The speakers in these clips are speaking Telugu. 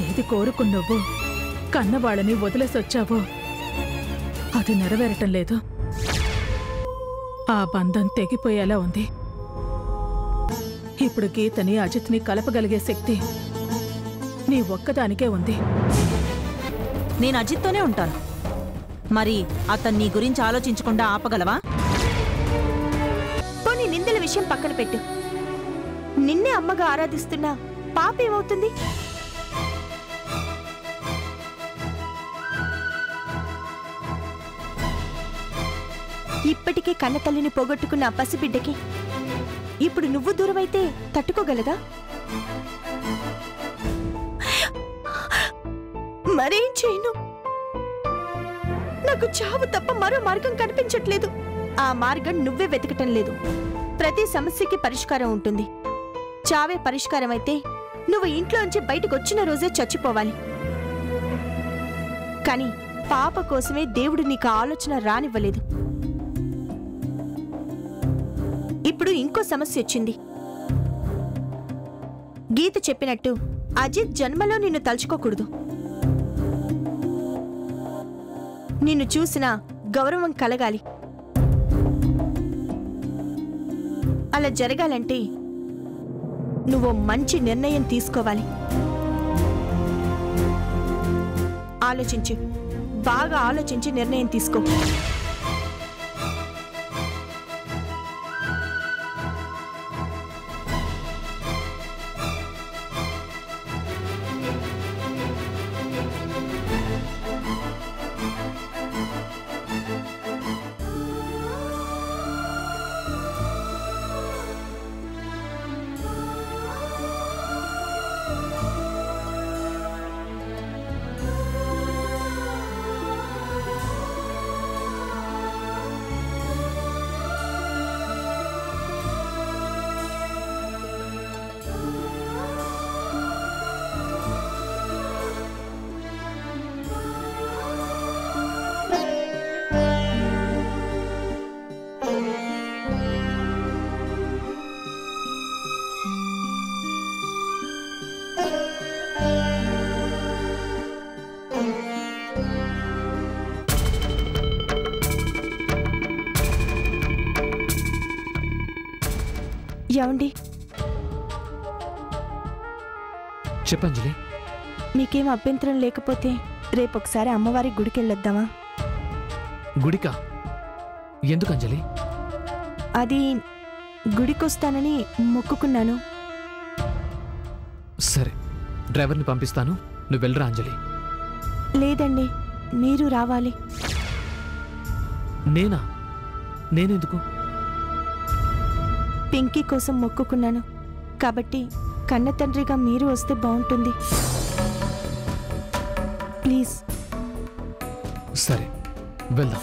ఏది కోరుకున్నావో కన్నవాళ్ళని వదిలేసొచ్చావో అది నెరవేరటం లేదు. ఆ బంధం తెగిపోయేలా ఉంది. ఇప్పుడు గీతని అజిత్ని కలపగలిగే శక్తి నీ ఒక్కదానికే ఉంది. నేను అజిత్తోనే ఉంటాను. మరి అతను నీ గురించి ఆలోచించకుండా ఆపగలవా? పోనీ నిందల విషయం పక్కన పెట్టు. నిన్నే అమ్మగా ఆరాధిస్తున్నా పాప ఏమవుతుంది ఇప్పటికే కన్న తల్లిని పోగొట్టుకున్న ఆ పసిబిడ్డకి ఇప్పుడు నువ్వు దూరమైతే తట్టుకోగలదా? మరేం చేయను? నాకు చావు తప్ప మరో మార్గం కనిపించట్లేదు. ఆ మార్గం నువ్వే వెతకటం లేదు. ప్రతి సమస్యకి పరిష్కారం ఉంటుంది. చావే పరిష్కారం అయితే నువ్వు ఇంట్లోంచి బయటకు వచ్చిన రోజే చచ్చిపోవాలి. కానీ పాప కోసమే దేవుడు నీకు ఆలోచన రానివ్వలేదు. ఇప్పుడు ఇంకో సమస్య వచ్చింది. గీత చెప్పినట్టు అజిత్ జన్మలో నిన్ను తలుచుకోకూడదు. నిన్ను చూసిన గౌరవం కలగాలి. అలా జరగాలంటే నువ్వు మంచి నిర్ణయం తీసుకోవాలి. ఆలోచించు. బాగా ఆలోచించి నిర్ణయం తీసుకో. ఏమండి? చెప్పంజలి. మీకేం అభ్యంతరం లేకపోతే రేపొకసారి అమ్మవారి గుడికి వెళ్ళొద్దామా? గుడిక? ఎందుకు అంజలి అది గుడికొస్తానని మొక్కుకున్నాను. సరే డ్రైవర్ని పంపిస్తాను. నువ్వు వెళ్ళరా అంజలి. లేదండి మీరు రావాలి. నేనా? నేనెందుకు? పింకీ కోసం మొక్కుకున్నాను. కాబట్టి కన్న తండ్రిగా మీరు వస్తే బాగుంటుంది. ప్లీజ్. సరే వెళ్దాం.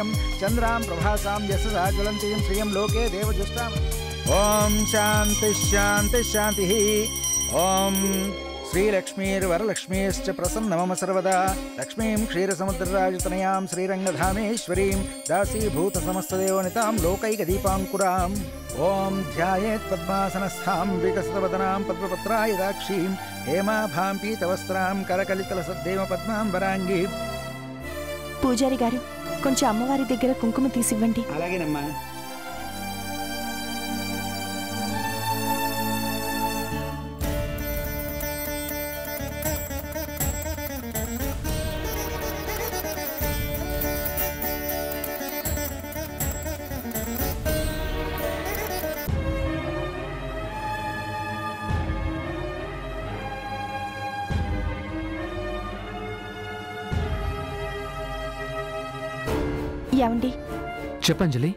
శ్రియం చంద్రాం ప్రభాసాం యశసా జ్వలంతీం శ్రియం లోకే దేవజుష్టాం ఓం శాంతి శాంతి శాంతి ఓం శ్రీలక్ష్మీర్వరలక్ష్మీశ్చ ప్రసన్న మమ సర్వదా లక్ష్మీం క్షీరసముద్రరాజతనయాం శ్రీరంగధామేశ్వరీం దాసీభూత సమస్తదేవనితాం లోకైకదీపాంకురాం ఓం ధ్యాయేత్ పద్మాసనస్థాం వికసితవదనాం పద్మపత్రాయుదాక్షీం హేమాభాం పీతవస్త్రాం కరకలితలసద్దేవ పద్మాం వరాంగీ పూజారి గారు కొంచెం అమ్మవారి దగ్గర కుంకుమ తీసివ్వండి. అలాగేనమ్మా. ఏమండి? చెప్పంజలి.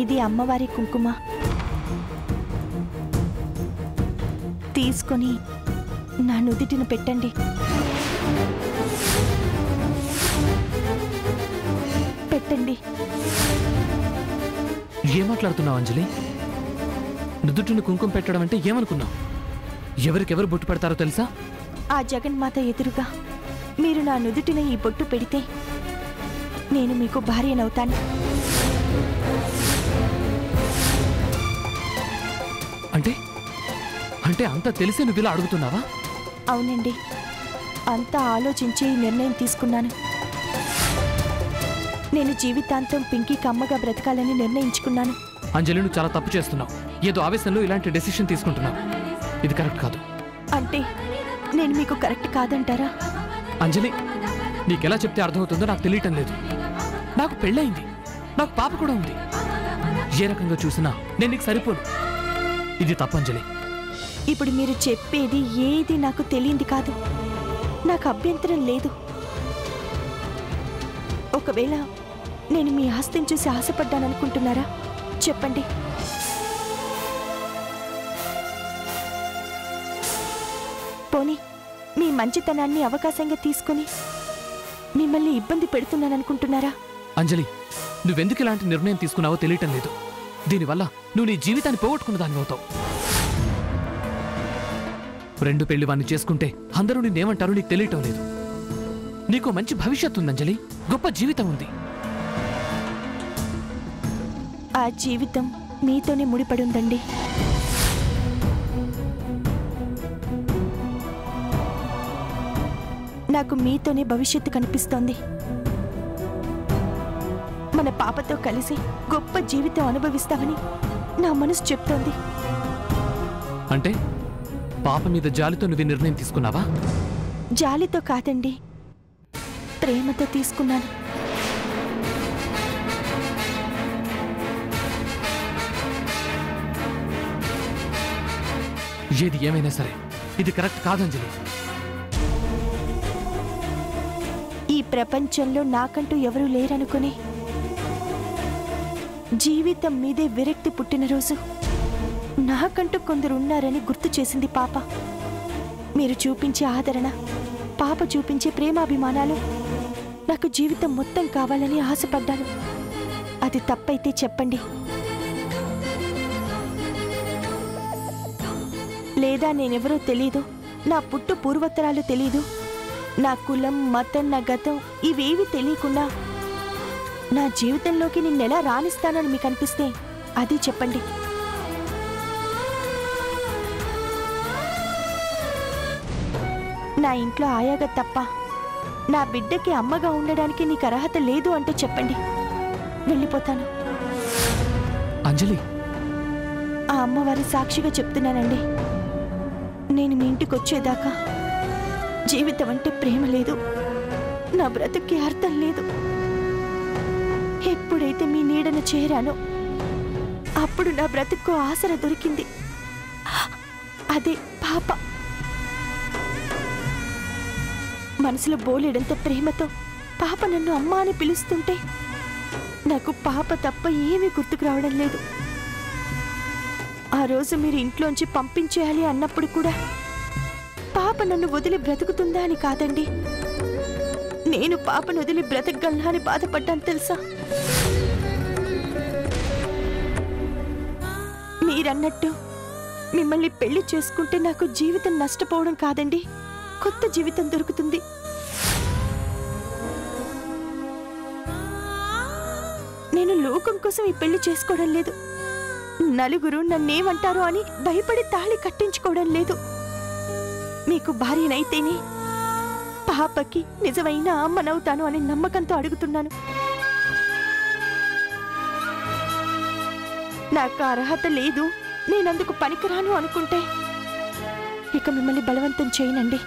ఇది అమ్మవారి కుంకుమ. తీసుకొని నా నుదిటిన పెట్టండి. పెట్టండి. ఏం మాట్లాడుతున్నావు అంజలి? నుదుటిన కుంకుమ పెట్టడం అంటే ఏమనుకున్నావు? ఎవరికెవరు బొట్టు పెడతారో తెలుసా? ఆ జగన్మాత ఎదురుగా మీరు నా నుదుటిన ఈ బొట్టు పెడితే నేను మీకు భార్యనవుతాను. అంటే? అంటే అంతా తెలిసే నువ్వు ఇలా అడుగుతున్నావా? అవునండి. అంతా ఆలోచించి ఈ నిర్ణయం తీసుకున్నాను. నేను జీవితాంతం పింకీకి అమ్మగా బ్రతకాలని నిర్ణయించుకున్నాను. అంజలి నువ్వు చాలా తప్పు చేస్తున్నావు. ఏదో ఆవేశంలో ఇలాంటి డెసిషన్ తీసుకుంటున్నావు. ఇది కరెక్ట్ కాదు. అంటే నేను మీకు కరెక్ట్ కాదంటారా? అంజలి నీకెలా చెప్తే అర్థమవుతుందో నాకు తెలియటం లేదు. నాకు పెళ్ళయింది. నాకు పాప కూడా ఉంది. ఏ రకంగా చూసినా నేను నీకు సరిపోను. ఇది తప్పు అంజలి. ఇప్పుడు మీరు చెప్పేది ఏది నాకు తెలియంది కాదు. నాకు అభ్యంతరం లేదు. ఒకవేళ నేను మీ ఆస్తిని చూసి ఆశపడ్డాననుకుంటున్నారా చెప్పండి. పోనీ. మంచితనాన్ని అవకాశంగా తీసుకొని మిమ్మల్ని ఇబ్బంది పెడుతున్నాననుకుంటున్నారా? అంజలి నువ్వెందుకు ఇలాంటి నిర్ణయం తీసుకున్నావో తెలియటం లేదు. దీనివల్ల నువ్వు నీ జీవితాన్ని పోగొట్టుకున్న దాన్ని అవుతావు. రెండు పెళ్ళి వాణ్ణి చేసుకుంటే అందరూ నిన్నేమంటారో నీకు తెలియటం లేదు. నీకు మంచి భవిష్యత్తు ఉంది అంజలి. గొప్ప జీవితం ఉంది. ఆ జీవితం మీతోనే ముడిపడి ఉందండి. నాకు మీతోనే భవిష్యత్తు కనిపిస్తోంది. మన పాపతో కలిసి గొప్ప జీవితం అనుభవిస్తామని నా మనసు చెప్తోంది. అంటే పాప మీద జాలితో నువ్వు నిర్ణయం తీసుకున్నావా? జాలితో కాదండి. ప్రేమతో తీసుకున్నాను. ఏది ఏమైనా సరే ఇది కరెక్ట్ కాదంజలి ప్రపంచంలో నాకంటూ ఎవరూ లేరనుకుని జీవితం మీదే విరక్తి పుట్టినరోజు నాకంటూ కొందరు ఉన్నారని గుర్తు చేసింది పాప. మీరు చూపించే ఆదరణ పాప చూపించే ప్రేమాభిమానాలు నాకు జీవితం మొత్తం కావాలని ఆశపడ్డాను. అది తప్పైతే చెప్పండి. లేదా నేనెవరో తెలీదు నా పుట్టు పూర్వోత్తరాలు తెలీదు నా కులం మతం నా గతం ఇవేవి తెలియకుండా నా జీవితంలోకి నిన్నెలా రాణిస్తానని మీకు అనిపిస్తే అది చెప్పండి. నా ఇంట్లో ఆయాగా తప్ప నా బిడ్డకి అమ్మగా ఉండడానికి నీకు అర్హత లేదు అంటే చెప్పండి. వెళ్ళిపోతాను. అంజలి. ఆ అమ్మవారి సాక్షిగా చెప్తున్నానండి. నేను మీ ఇంటికి వచ్చేదాకా జీవితం అంటే ప్రేమ లేదు. నా బ్రతుక్కి అర్థం లేదు. ఎప్పుడైతే మీ నీడను చేరానో అప్పుడు నా బ్రతుక్కు ఆసర దొరికింది. అదే పాప. మనసులో బోలేడంత ప్రేమతో పాప నన్ను అమ్మ అని పిలుస్తుంటే నాకు పాప తప్ప ఏమీ గుర్తుకు రావడం లేదు. ఆ రోజు మీరు ఇంట్లోంచి పంపించేయాలి అన్నప్పుడు కూడా పాప నన్ను వదిలి బ్రతుకుతుందా అని కాదండి. నేను పాపను వదిలి బ్రతకగలనా అని బాధపడ్డాను తెలుసా? మీరన్నట్టు మిమ్మల్ని పెళ్ళి చేసుకుంటే నాకు జీవితం నష్టపోవడం కాదండి. కొత్త జీవితం దొరుకుతుంది. నేను లోకం కోసం ఈ పెళ్ళి చేసుకోవడం లేదు. నలుగురు నన్నేమంటారో అని భయపడి తాళి కట్టించుకోవడం లేదు. మీకు భార్యనైతేనే పాపకి నిజమైన అమ్మనవుతాను అనే నమ్మకంతో అడుగుతున్నాను. నాకు అర్హత లేదు. నేనందుకు పనికిరాను అనుకుంటే ఇక మిమ్మల్ని బలవంతం చేయనండి.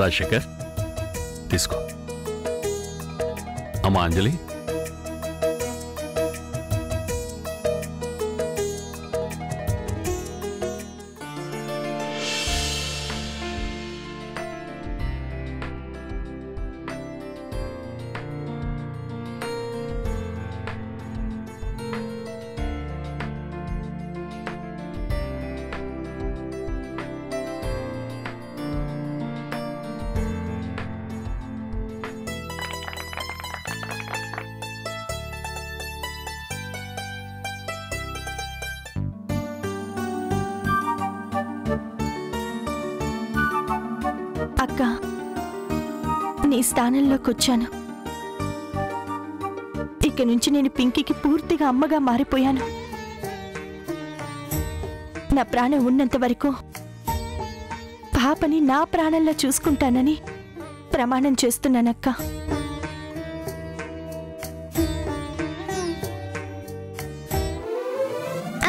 రాజశేఖర్ తీసుకో. అమ్మా అంజలి నీ స్థానంలోకి వచ్చాను. ఇక నుంచి నేను పింకీకి పూర్తిగా అమ్మగా మారిపోయాను. నా ప్రాణం ఉన్నంత వరకు పాపని నా ప్రాణంలో చూసుకుంటానని ప్రమాణం చేస్తున్నానక్క.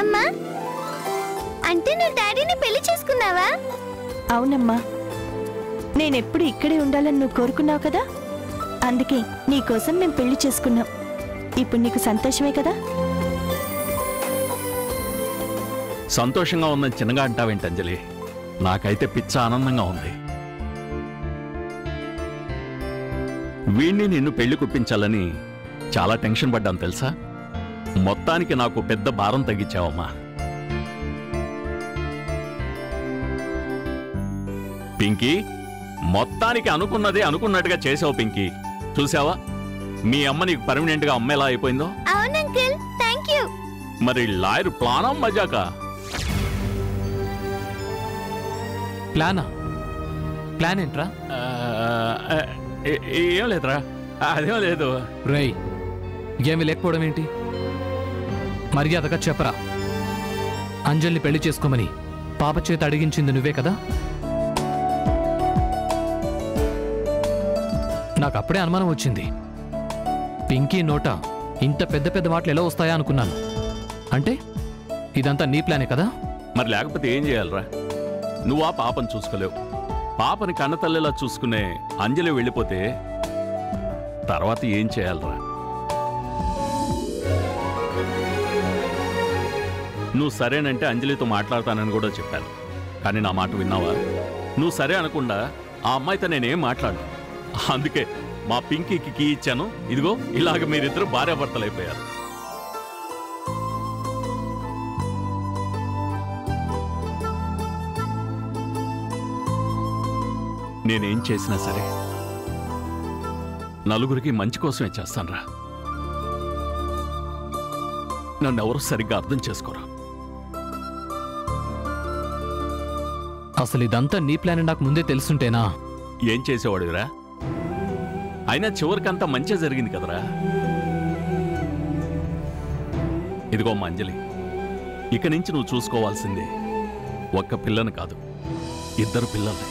అమ్మా అంటే నువ్వు డాడీని పెళ్ళి చేసుకున్నావా? అవునమ్మా. నేనెప్పుడు ఇక్కడే ఉండాలని నువ్వు కోరుకున్నావు కదా? అందుకే నీకోసం మేము పెళ్ళి చేసుకున్నాం. ఇప్పుడు నీకు సంతోషమే కదా? సంతోషంగా ఉందని చిన్నగా అంటావేంటి అంజలి? నాకైతే పిచ్చ ఆనందంగా ఉంది. వీణ్ణి నిన్ను పెళ్ళి కుప్పించాలని చాలా టెన్షన్ పడ్డాను తెలుసా? మొత్తానికి నాకు పెద్ద భారం తగ్గించావమ్మా. పింకీ? మొత్తానికి అనుకున్నదే అనుకున్నట్టుగా చేసావు పింకీ. చూసావా? మీ అమ్మ నీకు పర్మనెంట్గా అమ్మ ఎలా అయిపోయిందో? అవును అంకిల్. థ్యాంక్ యూ మరి లాయర్ ప్లానా మజాకా? ప్లానా? ప్లాన్ ఏంట్రా? ఆ, ఏ- ఏం లేదురా. అదేం లేదు. రేయ్ ఏమి లేకపోవడం ఏంటి? మర్యాదగా చెప్పరా. అంజలిని పెళ్ళి చేసుకోమని పాప చేత అడిగించింది నువ్వే కదా? నాకు అప్పుడే అనుమానం వచ్చింది. పింకీ నోట ఇంత పెద్ద పెద్ద మాటలు ఎలా వస్తాయా అనుకున్నాను. అంటే ఇదంతా నీ ప్లానే కదా? మరి లేకపోతే ఏం చేయాలరా? నువ్వు ఆ పాపను చూసుకోలేవు. పాపని కన్నతల్లిలా చూసుకునే అంజలి వెళ్ళిపోతే తర్వాత ఏం చేయాలరా? నువ్వు సరేనంటే అంజలితో మాట్లాడతానని కూడా చెప్పాను. కానీ నా మాట విన్నావా? నువ్వు సరే అనకుండా ఆ అమ్మాయితో నేనేం మాట్లాడు అందుకే మా పింకీకి కీ ఇచ్చాను. ఇదిగో ఇలాగ మీరిద్దరు భార్యాభర్తలైపోయారు నేనేం చేసినా సరే నలుగురికి మంచి కోసమే చేస్తానురా. నన్ను ఎవరు సరిగ్గా అర్థం చేసుకోరా. అసలు ఇదంతా నీ ప్లాన్ నాకు ముందే తెలుసుంటేనా? ఏం చేసేవాడురా అయినా చివరికంతా మంచిగా జరిగింది కదరా. ఇదిగో అంజలి ఇక నుంచి నువ్వు చూసుకోవాల్సిందే ఒక్క పిల్లని కాదు ఇద్దరు పిల్లల్ని.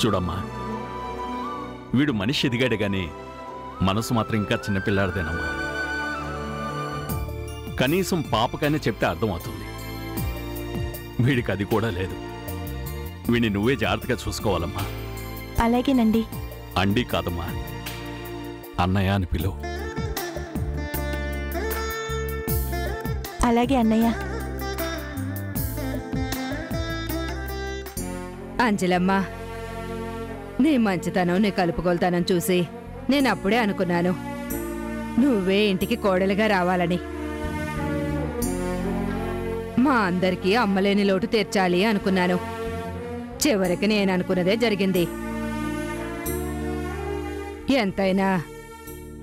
చూడమ్మా వీడు మనిషి ఎదిగాడు గాని మనసు మాత్రం ఇంకా చిన్నపిల్లాడిదేనమ్మా కనీసం పాపకైనా చెప్తే అర్థమవుతుంది. వీడికి అది కూడా లేదు. వీడిని నువ్వే జాగ్రత్తగా చూసుకోవాలమ్మా. అలాగేనండి. అండి కాదమ్మా అన్నయ్య అని పిలువు. అలాగే అన్నయ్య. అంజలమ్మ నీ మంచితనం నీ కలుపుకొల్తానం చూసి నేను అప్పుడే అనుకున్నాను. నువ్వే ఇంటికి కోడలిగా రావాలని. మా అందరికీ అమ్మలేని లోటు తీర్చాలి అనుకున్నాను. చివరికి నేను అనుకున్నదే జరిగింది. ఎంతైనా.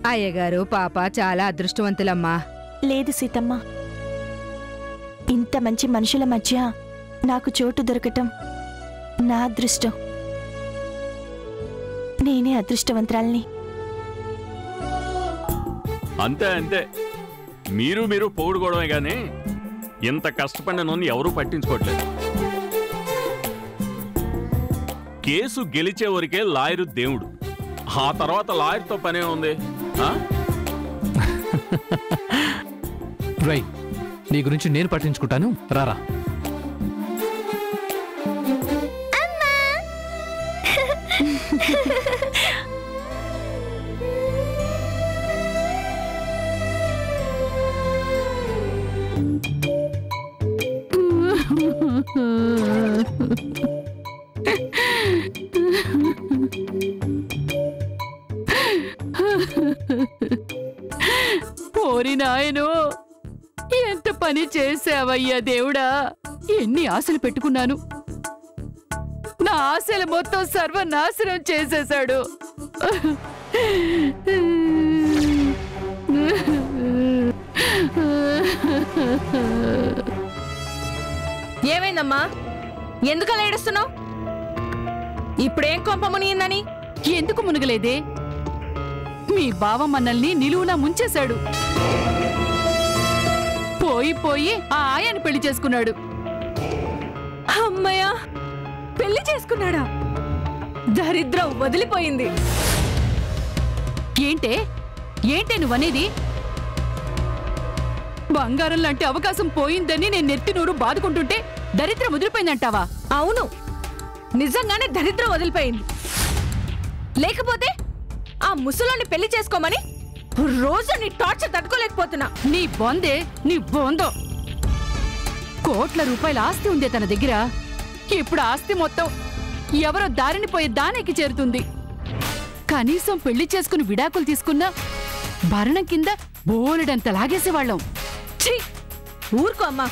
అయ్యగారు పాప చాలా అదృష్టవంతులమ్మా. లేదు సీతమ్మ. ఇంత మంచి మనుషుల మధ్య నాకు చోటు దొరకటం నా అదృష్టం. నేనే అదృష్టవంతురాల్ని. అంతే అంతే. మీరు మీరు పొగుడుకోవడమే కానీ ఇంత కష్టపడిన నన్ను ఎవరూ పట్టించుకోవట్లేదు. కేసు గెలిచే వరకే లాయరు దేవుడు. ఆ తర్వాత లాయర్తో పనే ఉంది. ఆ? రై నీ గురించి నేను పట్టించుకుంటాను. రారా. ఓరి నాయనో. ఎంత పని చేసావయ్యా దేవుడా. ఎన్ని ఆశలు పెట్టుకున్నాను. నా ఆశలు మొత్తం సర్వనాశనం చేసేశాడు. ఏమైందమ్మా? ఎందుకలా ఏడుస్తున్నావు? ఇప్పుడేం కొంప మునిగిందని ఎందుకు మునగలేదే? మీ బావ మనల్ని నిలువునా ముంచేశాడు. పోయి పోయి ఆ ఆయన్ని పెళ్ళి చేసుకున్నాడు. అమ్మయ్యా పెళ్ళి చేసుకున్నాడా? దరిద్రం వదిలిపోయింది. ఏంటే? ఏంటే నువ్వనేది? బంగారం లాంటి అవకాశం పోయిందని నేను నెత్తి నూరు బాదుకుంటుంటే దరిద్రం ముదిరిపోయిందంటావా అవును. నిజంగానే దరిద్రం వదిలిపోయింది. లేకపోతే ఆ ముసలోని పెళ్ళి చేసుకోమని రోజు నీ టార్చర్ తట్టుకోలేకపోతున్నా. నీ బొందే నీ బొందో. కోట్ల రూపాయల ఆస్తి ఉందే తన దగ్గర. ఇప్పుడు ఆస్తి మొత్తం ఎవరో దారిని పోయే దానికి చేరుతుంది. కనీసం పెళ్ళి చేసుకుని విడాకులు తీసుకున్నా భరణం కింద బోలెడంత లాగేసేవాళ్ళం. ఛీ! ఊరుకో అమ్మా.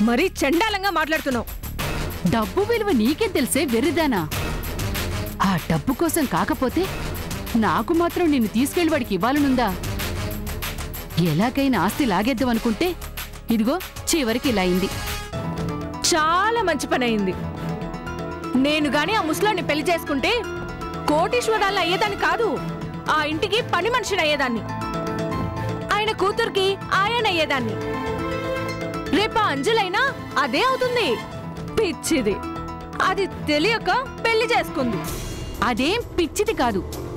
మరీ చండాలంగా మాట్లాడుతున్నావు. డబ్బు విలువ నీకేం తెలిసే వెర్రిదానా? ఆ డబ్బు కోసం కాకపోతే నాకు మాత్రం నిన్ను తీసుకెళ్ళి వాడికి ఇవ్వాలనుందా? ఎలాగైనా ఆస్తి లాగేద్దాం అనుకుంటే ఇదిగో చివరికి ఇలా అయింది. చాలా మంచి పని అయింది. నేను గాని ఆ ముసలోని పెళ్ళి చేసుకుంటే కోటీశ్వరాలు అయ్యేదాన్ని కాదు ఆ ఇంటికి పని మనిషిని అయ్యేదాన్ని. ఆయన కూతురికి ఆయన అయ్యేదాన్ని. రేపు అంజలైనా అదే అవుతుంది. పిచ్చిది. అది తెలియక పెళ్ళి చేసుకుంది. అదేం పిచ్చిది కాదు.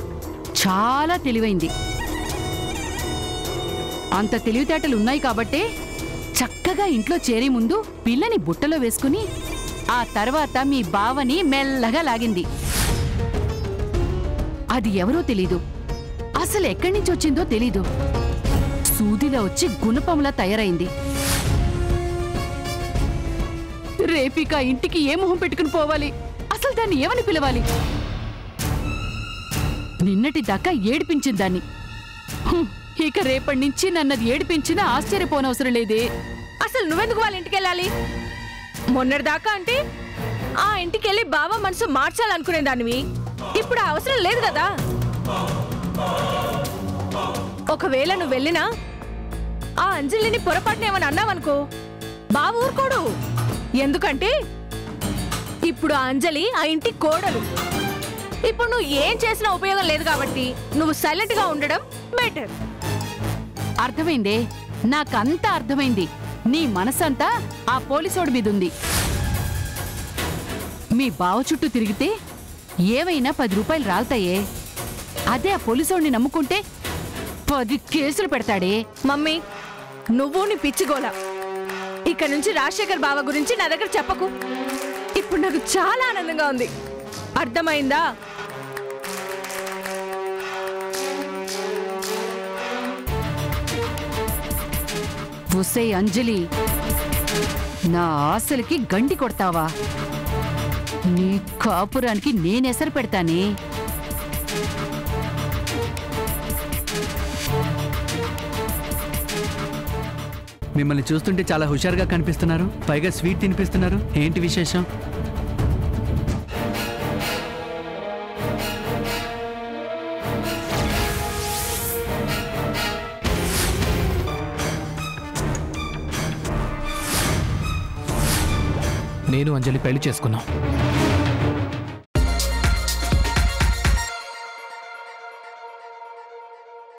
చాలా తెలివైంది. అంత తెలివితేటలు ఉన్నాయి కాబట్టే చక్కగా ఇంట్లో చేరే ముందు పిల్లని బుట్టలో వేసుకుని ఆ తర్వాత మీ బావని మెల్లగా లాగింది. అది ఎవరో తెలీదు. అసలు ఎక్కడి నుంచి వచ్చిందో తెలీదు. సూదిలో వచ్చి గుణపంలా తయారైంది. రేపిక ఇంటికి ఏ మొహం పెట్టుకుని పోవాలి? అసలు దాన్ని ఏమని పిలవాలి? నిన్నటి దాకా ఏడిపించింది దాన్ని. ఇక రేపటి నుంచి నన్నది ఏడిపించినా ఆశ్చర్యపోనవసరం లేదే. అసలు నువ్వెందుకు వాళ్ళ ఇంటికి వెళ్ళాలి మొన్నటిదాకా అంటే ఆ ఇంటికి వెళ్ళి బావ మనసు మార్చాలనుకునే దానివి. ఇప్పుడు ఆ అవసరం లేదు కదా. ఒకవేళ నువ్వు వెళ్ళినా ఆ అంజలిని పొరపాటున ఏమని అన్నావనుకో బావ ఊరుకోడు. ఎందుకంటే ఇప్పుడు ఆ అంజలి ఆ ఇంటి కోడలు. ఇప్పుడు నువ్వు ఏం చేసినా ఉపయోగం లేదు కాబట్టి నువ్వు సైలెంట్గా ఉండడం బెటర్ అర్థమైందే? నాకంతా అర్థమైంది. నీ మనసంతా ఆ పోలీసోడి మీద ఉంది మీ బావ చుట్టూ తిరిగితే ఏవైనా పది రూపాయలు రాలుతాయే. అదే ఆ పోలీసోడిని నమ్ముకుంటే పది కేసులు పెడతాడే. మమ్మీ నువ్వు నీ పిచ్చిగోల ఇక నుంచి రాజశేఖర్ బావ గురించి నా దగ్గర చెప్పకు. ఇప్పుడు నాకు చాలా ఆనందంగా ఉంది. అర్థమైందా? ఒసే అంజలి నా ఆశలకి గండి కొడతావా? నీ కాపురానికి నేనెసరు పెడతానే? మిమ్మల్ని చూస్తుంటే చాలా హుషారుగా కనిపిస్తున్నారు. పైగా స్వీట్ తినిపిస్తున్నారు. ఏంటి విశేషం? అంజలి పెళ్ళి చేసుకున్నాం